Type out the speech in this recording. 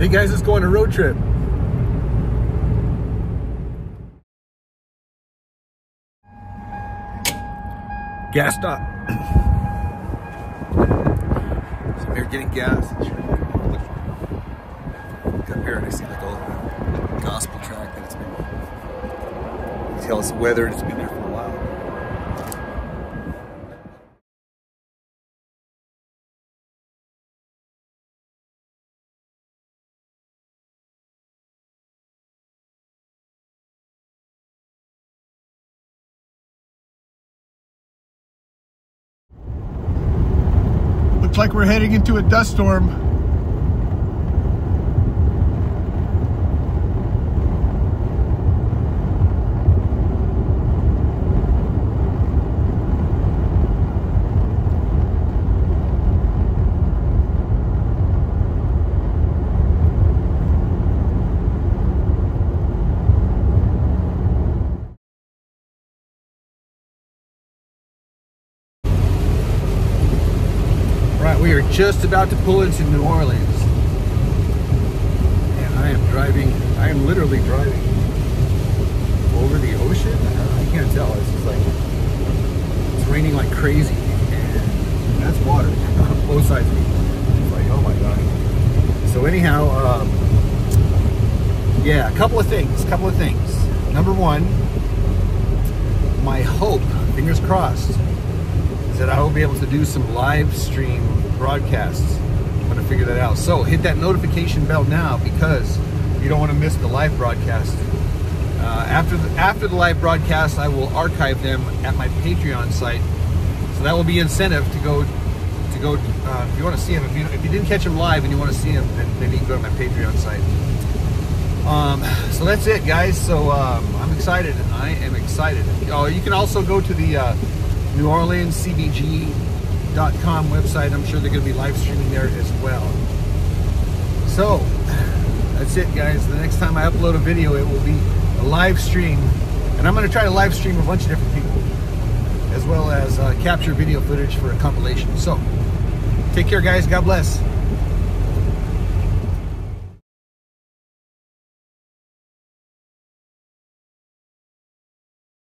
Hey guys, let's go on a road trip. Gas stop. so I'm here getting gas. Up here and I see like a gospel track that it's been. You can tell it's weathered, it's been there for Looks like we're heading into a dust storm. We are just about to pull into New Orleans. And I am driving, I am literally driving over the ocean. I can't tell. It's just like, it's raining like crazy. And that's water on both sides of me. It's like, oh my God. So anyhow, um, yeah, a couple of things, a couple of things. Number one, my hope, fingers crossed, is that I will be able to do some live stream broadcasts. I'm going to figure that out. So hit that notification bell now because you don't want to miss the live broadcast. Uh, after the, after the live broadcast, I will archive them at my Patreon site. So that will be incentive to go to go. Uh, if you want to see them, if you if you didn't catch them live and you want to see them, then maybe you can go to my Patreon site. Um, so that's it, guys. So um, I'm excited. I am excited. Oh, you can also go to the uh, New Orleans website. I'm sure they're going to be live streaming there as well. So that's it, guys. The next time I upload a video, it will be a live stream, and I'm going to try to live stream a bunch of different people, as well as uh, capture video footage for a compilation. So take care, guys. God bless.